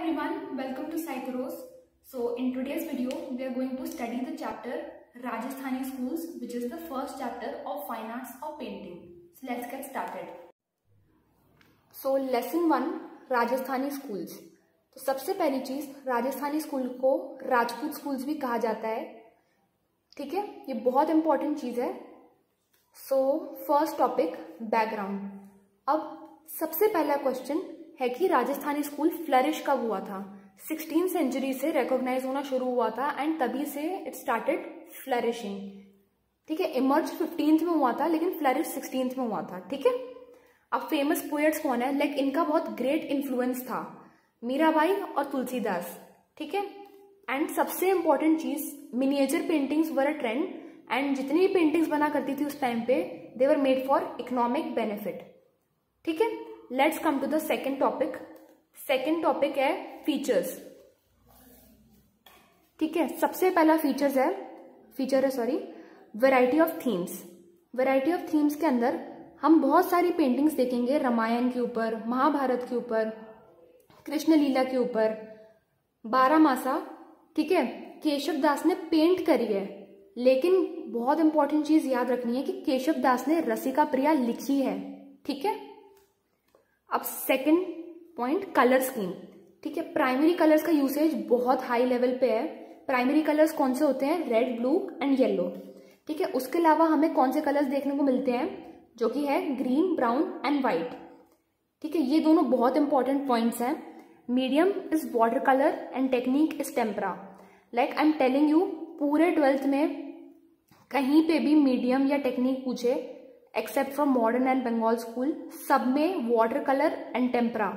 everyone, welcome to Psychoros. So in today's video, we are going to study the chapter Rajasthani Schools, which is the first chapter of Fine Arts of Painting. So let's get started. So lesson one, Rajasthani Schools. तो सबसे पहली चीज़ Rajasthani school को Rajput schools भी कहा जाता है ठीक है ये बहुत इंपॉर्टेंट चीज़ है सो फ़र्स्ट टॉपिक बैकग्राउंड अब सबसे पहला क्वेश्चन है कि राजस्थानी स्कूल फ्लरिश कब हुआ था? सिक्सटीन सेंचुरी से रिकॉग्नाइज होना शुरू हुआ था एंड तभी से इट स्टार्टेड फ्लरिशिंग ठीक है इमर्ज फिफ्टींथ में हुआ था, लेकिन फ्लरिश सिक्सटींथ में हुआ था, ठीक है? अब फ़ेमस पोएट्स कौन है? लाइक इनका बहुत ग्रेट इन्फ्लुएंस था, मीराबाई और तुलसीदास, ठीक है? एंड सबसे important cheese miniature paintings were a trend and जितनी भी पेंटिंग्स बना करती थी उस टाइम पे they were made for economic benefit ठीक है? Let's come to the second topic second topic है फीचर्स ठीक है, सबसे पहला फीचर्स है फीचर है sorry variety of themes variety of themes के अंदर हम बहुत सारी पेंटिंग्स देखेंगे रामायण के ऊपर महाभारत के ऊपर कृष्ण लीला के ऊपर बारह मासा ठीक है केशव दास ने पेंट करी है, लेकिन बहुत इंपॉर्टेंट चीज़ याद रखनी है कि केशव दास ने रसिका प्रिया लिखी है, ठीक है? अब सेकंड पॉइंट कलर स्कीम ठीक है प्राइमरी कलर्स का यूसेज बहुत हाई लेवल पे है. प्राइमरी कलर्स कौन से होते हैं? रेड ब्लू एंड येलो ठीक है, उसके अलावा हमें कौन से कलर्स देखने को मिलते हैं? जो कि है ग्रीन ब्राउन एंड वाइट ठीक है, ये दोनों बहुत इंपॉर्टेंट पॉइंट्स हैं. Medium is water colour and technique is tempera like I am telling you पूरे ट्वेल्थ में कहीं पे भी मीडियम या टेक्निक पूछे except from modern and Bengal school सब में वाटर कलर एंड टेम्परा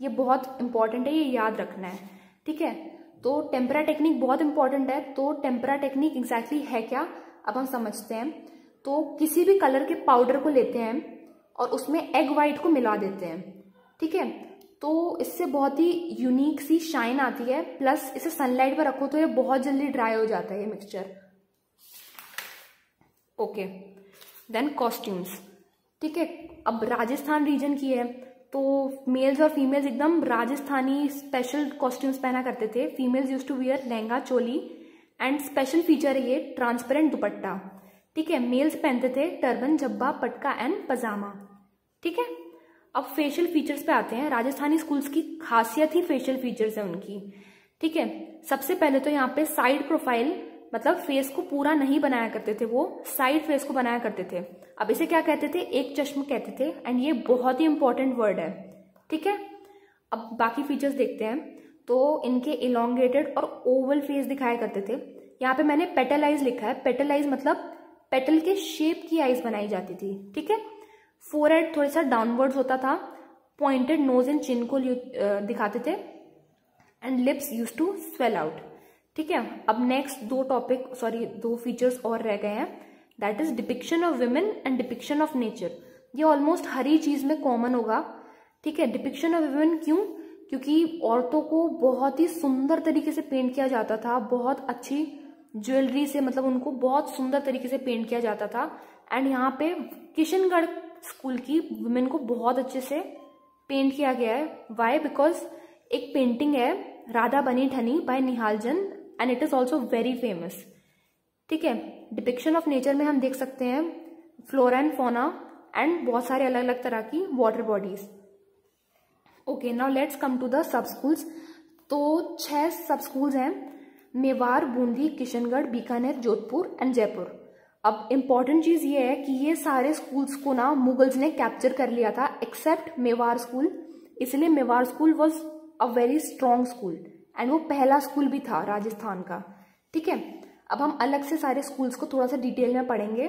ये बहुत इंपॉर्टेंट है, ये याद रखना है, ठीक है? तो टेम्परा टेक्निक बहुत इंपॉर्टेंट है तो टेम्परा टेक्निक एग्जैक्टली है क्या? अब हम समझते हैं। तो किसी भी कलर के पाउडर को लेते हैं और उसमें एग वाइट को मिला देते हैं, ठीक है? तो इससे बहुत ही यूनिक सी शाइन आती है प्लस इसे सनलाइट पर रखो तो ये बहुत जल्दी ड्राई हो जाता है ये mixture okay okay. Then costumes ठीक है, अब राजस्थान रीजन की है तो मेल्स और फीमेल्स एकदम राजस्थानी स्पेशल कॉस्ट्यूम्स पहना करते थे। Females use to wear lehenga, choli and special feature है ये ट्रांसपेरेंट दुपट्टा। ठीक है मेल्स पहनते थे टर्बन जब्बा, पटका एंड पजामा ठीक है, अब फेशियल फीचर्स पे आते हैं। राजस्थानी स्कूल्स की खासियत ही फेशियल फीचर्स है उनकी। ठीक है, सबसे पहले तो यहाँ पे साइड प्रोफ़ाइल मतलब फेस को पूरा नहीं बनाया करते थे, वो साइड फेस को बनाया करते थे। अब इसे क्या कहते थे? एक चश्म कहते थे एंड ये बहुत ही इंपॉर्टेंट वर्ड है, ठीक है? अब बाकी फीचर्स देखते हैं। तो इनके इलोंगेटेड और ओवल फेस दिखाया करते थे। यहाँ पे मैंने पेटल आइज़ लिखा है। पेटल आइज़ मतलब पेटल के शेप की आइज़ बनाई जाती थी, ठीक है? फोर हेड थोड़ा सा डाउनवर्ड्स होता था। पॉइंटेड नोज़ एंड चिन को दिखाते थे। And lips use to swell out ठीक है? अब नेक्स्ट दो टॉपिक सॉरी दो फीचर्स और रह गए हैं। That is depiction of women and depiction of nature ये ऑलमोस्ट हर ही चीज़ में कॉमन होगा। ठीक है? डिपिक्शन ऑफ़ वुमेन क्यों? क्योंकि औरतों को बहुत ही सुंदर तरीके से पेंट किया जाता था। बहुत अच्छी ज्वेलरी से मतलब उनको बहुत सुंदर तरीके से पेंट किया जाता था। एंड यहाँ पे किशनगढ़ स्कूल की वुमेन को बहुत अच्छे से पेंट किया गया है। वाई बिकॉज़ एक पेंटिंग है, Radha Bani Thani by Nihalchand and it is also very famous ठीक है? डिपिक्शन ऑफ़ नेचर में हम देख सकते हैं फ्लोरा एंड फोना एंड बहुत सारे अलग अलग तरह की water bodies okay now let's come to the sub schools तो छह सब स्कूल्स हैं, मेवाड़, बूंदी, किशनगढ़, बीकानेर, जोधपुर एंड जयपुर. अब इंपॉर्टेंट चीज़ ये है कि ये सारे स्कूल्स को ना मुगल्स ने कैप्चर कर लिया था एक्सेप्ट मेवाड़ स्कूल इसलिए Mewar school was a very strong school and वो पहला स्कूल भी था राजस्थान का। ठीक है? अब हम अलग से सारे स्कूल्स को थोड़ा सा डिटेल में पढ़ेंगे।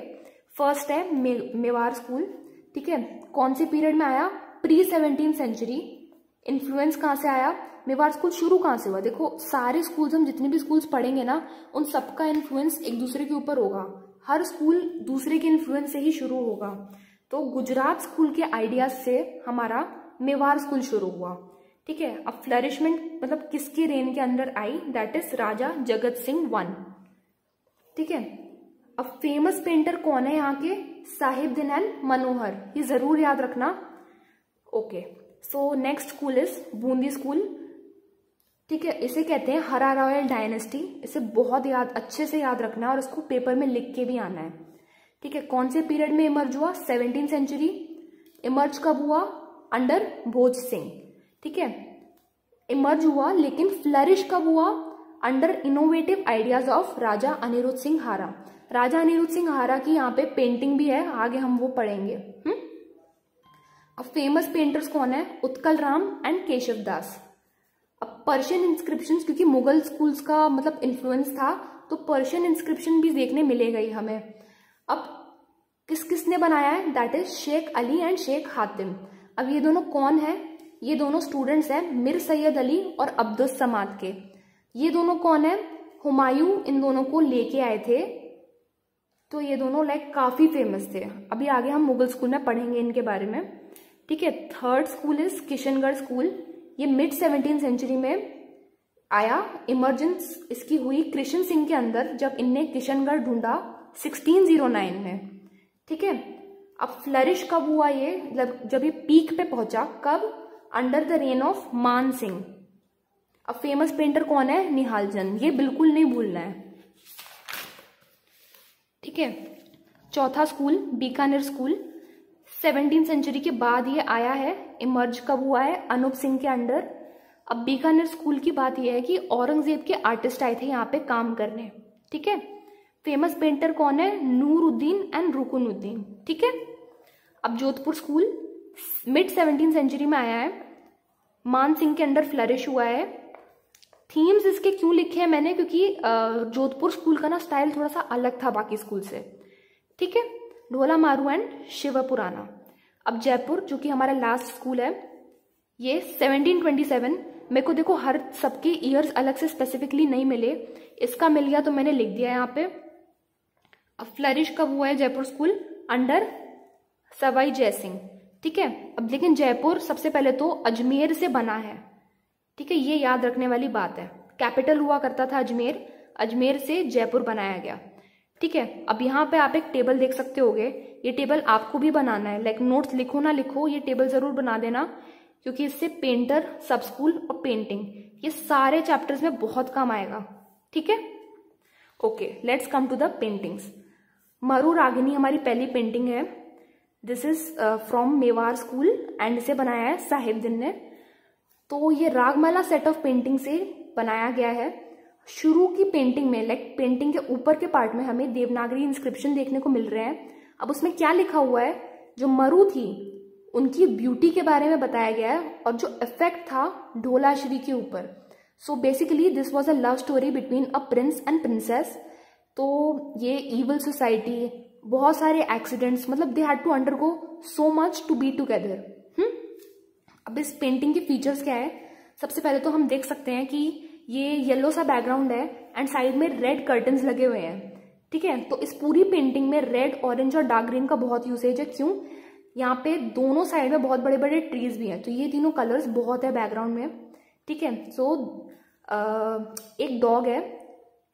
फ़र्स्ट है मे, मेवाड़ स्कूल ठीक है? कौन से पीरियड में आया? प्री सेवनटीन सेंचुरी इन्फ्लुएंस कहाँ से आया? मेवाड़ स्कूल शुरू कहाँ से हुआ? देखो सारे स्कूल्स हम जितने भी स्कूल्स पढ़ेंगे ना उन सबका इन्फ्लुएंस एक दूसरे के ऊपर होगा। हर स्कूल दूसरे के इन्फ्लुएंस से ही शुरू होगा। तो गुजरात स्कूल के आइडियाज़ से हमारा मेवाड़ स्कूल शुरू हुआ। ठीक है? अब फ्लरिशमेंट मतलब किसकी रेन के अंदर आई? That is Raja Jagat Singh one ठीक है? अब फ़ेमस पेंटर कौन है यहाँ के? साहिब दिन एंड मनोहर. ये ज़रूर याद रखना. Okay so next school is Bundi school ठीक है? इसे कहते हैं हरा रॉयल डायनेस्टी इसे बहुत याद, अच्छे से याद रखना और इसको पेपर में लिख के भी आना है. ठीक है? कौन से पीरियड में इमर्ज हुआ? सेवनटीन सेंचुरी इमर्ज कब हुआ? अंडर भोज सिंह. ठीक है? इमर्ज हुआ, लेकिन फ्लरिश कब हुआ? Under innovative ideas of Raja Aniruddh Singh हारा राजा अनिरुद्ध सिंह हारा की यहाँ पे पेंटिंग भी है, आगे हम वो पढ़ेंगे। हम्म? अब फ़ेमस पेंटर्स कौन है? उत्कल राम एंड केशव दास अब पर्शियन इंस्क्रिप्शन क्योंकि मुगल स्कूल्स का मतलब इन्फ्लुएंस था तो पर्शियन इंस्क्रिप्शन भी देखने मिलेगा ही हमें। अब किस किसने बनाया है? That is Sheikh Ali and Sheikh Hatim अब ये दोनों कौन है? ये दोनों स्टूडेंट्स हैं मिर सैयद अली और अब्दुल समाद के। ये दोनों कौन है? हुमायूं इन दोनों को लेके आए थे। तो ये दोनों लाइक काफ़ी फ़ेमस थे। अभी आगे हम मुगल स्कूल में पढ़ेंगे इनके बारे में। ठीक है third school is Kishangarh school ये मिड सेवनटीन सेंचुरी में आया। इमरजेंस इसकी हुई कृष्ण सिंह के अंदर, जब इनने किशनगढ़ ढूंढा 1609 में। ठीक है, अब फ्लरिश कब हुआ ये? जब ये पीक पे पहुँचा, कब? अंडर द रेन ऑफ़ मान सिंह अब फ़ेमस पेंटर कौन है? निहाल चंद। ये बिल्कुल नहीं भूलना है। ठीक है? चौथा school Bikaner school seventeen century के बाद ये आया है। इमर्ज कब हुआ है? अनूप सिंह के अंडर अब बीकानेर स्कूल की बात यह है कि औरंगज़ेब के आर्टिस्ट आए थे यहाँ पे काम करने। ठीक है? फ़ेमस पेंटर कौन है? नूरुद्दीन एंड रुकुनुद्दीन। ठीक है? अब Jodhpur school mid seventeen century में आया है। मान सिंह के अंडर फ्लरिश हुआ है। थीम्स इसके क्यों लिखे हैं मैंने? क्योंकि जोधपुर स्कूल का ना स्टाइल थोड़ा सा अलग था बाकी स्कूल से। ठीक है? ढोला मारू एंड शिवपुराना अब जयपुर, जो कि हमारा लास्ट स्कूल है, ये 1727 मेरे को देखो हर सबके ईयर्स अलग से स्पेसिफिकली नहीं मिले। इसका मिल गया तो मैंने लिख दिया यहाँ पे। अब फ्लरिश कब हुआ है जयपुर स्कूल अंडर सवाई जयसिंह। ठीक है? अब लेकिन जयपुर सबसे पहले तो अजमेर से बना है। ठीक है, ये याद रखने वाली बात है। कैपिटल हुआ करता था अजमेर अजमेर से जयपुर बनाया गया। ठीक है, अब यहाँ पे आप एक टेबल देख सकते होगे। ये टेबल आपको भी बनाना है। लाइक नोट्स लिखो ना लिखो, ये टेबल ज़रूर बना देना, क्योंकि इससे पेंटर सब स्कूल और पेंटिंग ये सारे चैप्टर्स में बहुत काम आएगा। ठीक है? Okay let's come to the paintings Maru Ragini हमारी पहली पेंटिंग है। This is from Mewar school and इसे बनाया है साहिब दिन ने। तो ये रागमाला सेट ऑफ़ पेंटिंग से बनाया गया है। शुरू की पेंटिंग में लाइक पेंटिंग के ऊपर के पार्ट में हमें देवनागरी इंस्क्रिप्शन देखने को मिल रहे हैं। अब उसमें क्या लिखा हुआ है? जो मरु थी, उनकी ब्यूटी के बारे में बताया गया है और जो इफ़ेक्ट था ढोलाश्री के ऊपर। So basically this was a love story between a prince and princess तो ये ईवल सोसाइटी बहुत सारे एक्सीडेंट्स मतलब they had to undergo so much to be together hmm? अब इस पेंटिंग के फीचर्स क्या है? सबसे पहले तो हम देख सकते हैं कि ये येलो सा बैकग्राउंड है एंड साइड में रेड कर्टन लगे हुए हैं। ठीक है? तो इस पूरी पेंटिंग में रेड ऑरेंज और डार्क ग्रीन का बहुत यूसेज है। क्यों? यहाँ पे दोनों साइड में बहुत बड़े बड़े ट्रीज भी हैं। तो ये तीनों कलर्स बहुत है बैकग्राउंड में। ठीक है? सो एक डॉग है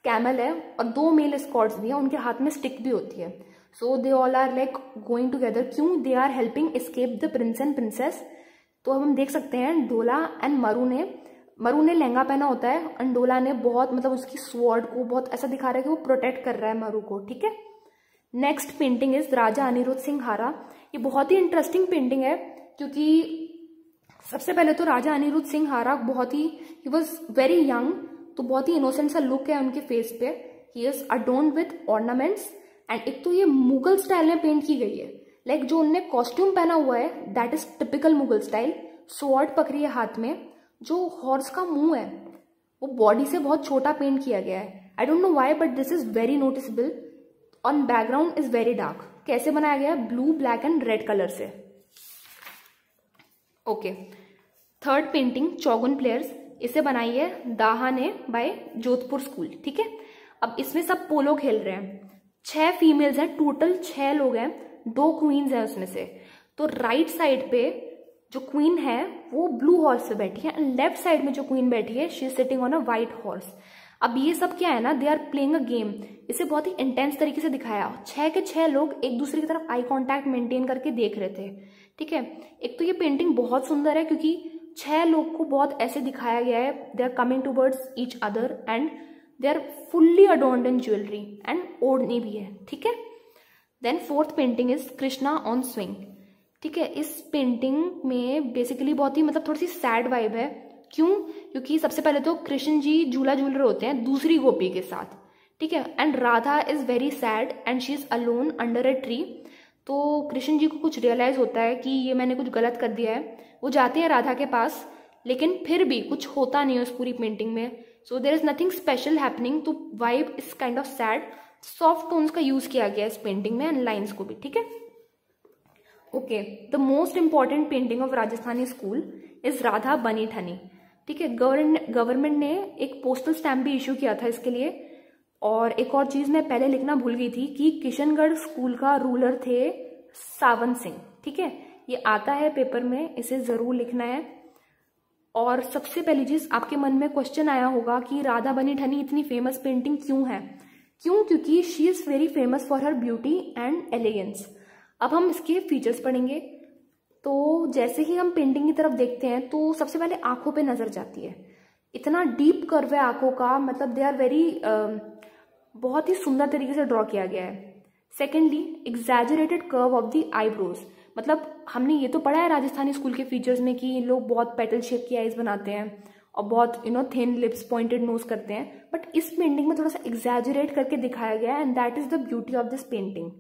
कैमल है और दो मेल स्कॉट्स भी हैं। उनके हाथ में स्टिक भी होती है। So they all are like going together क्यों? They are helping escape the prince and princess तो अब हम देख सकते हैं, डोला एंड मरु ने मरु ने लहंगा पहना होता है अंडोला ने बहुत मतलब उसकी स्वॉर्ड को बहुत ऐसा दिखा रहा है कि वो प्रोटेक्ट कर रहा है मरु को, ठीक है? Next painting is Raja Aniruddh Singh Hara ये बहुत ही इंटरेस्टिंग पेंटिंग है, क्योंकि सबसे पहले तो राजा अनिरुद्ध सिंह हारा बहुत ही ही वॉज़ वेरी यंग तो बहुत ही इनोसेंट सा लुक है उनके फेस पे। He is adorned with ornaments and एक तो ये मुगल स्टाइल में पेंट की गई है। लाइक like, जो उनने कॉस्ट्यूम पहना हुआ है that is typical Mughal style sword पकड़ी है हाथ में। जो हॉर्स का मुँह है, वो बॉडी से बहुत छोटा पेंट किया गया है। I don't know why but this is very noticeable on background is very dark कैसे बनाया गया है? Blue black and red colour से। Okay third painting Chaugan players इसे बनाई है दाहा ने बाय जोधपुर स्कूल ठीक है? अब इसमें सब पोलो खेल रहे हैं। छह फीमेल्स हैं टोटल छह लोग हैं, दो क्वींस हैं उसमें से। तो राइट साइड पे जो क्वीन है, वो ब्लू हॉर्स पे बैठी है एंड लेफ़्ट साइड में जो क्वीन बैठी है she is sitting on a white horse अब ये सब क्या है ना they are playing a game इसे बहुत ही इंटेंस तरीके से दिखाया। छह के छह लोग एक दूसरे की तरफ़ आई कांटेक्ट मेंटेन करके देख रहे थे। ठीक है? एक तो ये पेंटिंग बहुत सुंदर है क्योंकि छह लोग को बहुत ऐसे दिखाया गया है they are coming towards each other and they are fully adorned in jewellery and odhni भी है ठीक है? Then fourth painting is Krishna on swing ठीक है, इस पेंटिंग में बेसिकली बहुत ही मतलब थोड़ी सी सैड वाइब है। क्यों? क्योंकि सबसे पहले तो कृष्ण जी झूला झूल रहे होते हैं दूसरी गोपी के साथ। ठीक है and Radha is very sad and she is alone under a tree तो कृष्ण जी को कुछ रियलाइज़ होता है कि ये मैंने कुछ गलत कर दिया है। वो जाते हैं राधा के पास, लेकिन फिर भी कुछ होता नहीं है उस पूरी पेंटिंग में। So there is nothing special happening तो vibe is kind of sad soft tones का यूज़ किया गया इस पेंटिंग में एंड लाइन्स को भी ठीक है okay the most important painting of Rajasthani school is Radha Bani Thani ठीक है गवर्नमेंट ने एक पोस्टल स्टैम्प भी इशू किया था इसके लिए और एक और चीज़ मैं पहले लिखना भूल गई थी कि किशनगढ़ स्कूल का रूलर थे सावन सिंह ठीक है ये आता है पेपर में इसे ज़रूर लिखना है और सबसे पहली चीज़, आपके मन में क्वेश्चन आया होगा कि राधा बनी ठनी इतनी फ़ेमस पेंटिंग क्यों है? क्यों? क्योंकि she is very famous for her beauty and elegance अब हम इसके फीचर्स पढ़ेंगे। तो जैसे ही हम पेंटिंग की तरफ़ देखते हैं तो सबसे पहले आँखों पे नज़र जाती है। इतना डीप कर्व है आँखों का मतलब दे आर वेरी बहुत ही सुंदर तरीके से ड्रॉ किया गया है। Secondly exaggerated curve of the eyebrows मतलब हमने ये तो पढ़ा है राजस्थानी स्कूल के फीचर्स में कि लोग बहुत पेटल शेप की आईज बनाते हैं और बहुत you know thin lips pointed nose करते हैं। बट इस पेंटिंग में थोड़ा सा एग्जैजरेट करके दिखाया गया है and that is the beauty of this painting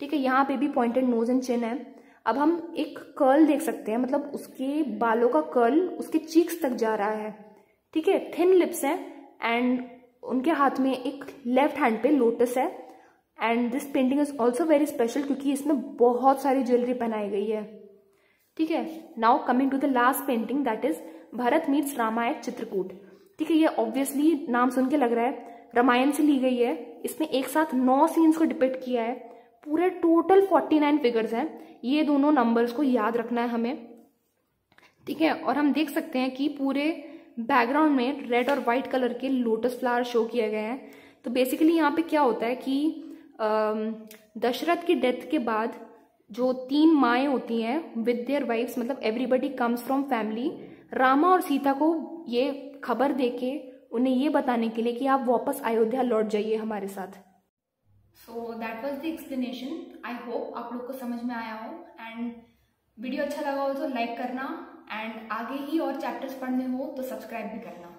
ठीक है, यहाँ पे भी पॉइंटेड नोज़ एंड चिन है। अब हम एक कर्ल देख सकते हैं मतलब उसके बालों का कर्ल उसके चीक्स तक जा रहा है। ठीक है थिन लिप्स है एंड उनके हाथ में एक लेफ़्ट हैंड पे लोटस है। And this painting is also very special क्योंकि इसमें बहुत सारी ज्वेलरी पहनाई गई है। ठीक है? Now coming to the last painting that is Bharat meets Ramayan Chitrakoot ठीक है, ये ऑब्वियसली नाम सुन के लग रहा है। रामायण से ली गई है। इसमें एक साथ नौ सीन्स को डिपेक्ट किया है। पूरे टोटल फोर्टी नाइन फिगर्स हैं। ये दोनों नंबर्स को याद रखना है हमें। ठीक है, और हम देख सकते हैं कि पूरे बैकग्राउंड में रेड और व्हाइट कलर के लोटस फ्लावर शो किए गए हैं। तो बेसिकली यहाँ पे क्या होता है कि दशरथ की डेथ के बाद जो तीन माएँ होती हैं विद देयर वाइफ्स मतलब everybody comes from family Rama और सीता को ये खबर देके, उन्हें ये बताने के लिए कि आप वापस अयोध्या लौट जाइए हमारे साथ। So that was the explanation I hope आप लोग को समझ में आया हो। एंड वीडियो अच्छा लगा हो तो लाइक करना। एंड आगे ही और चैप्टर्स पढ़ने हो तो सब्सक्राइब भी करना।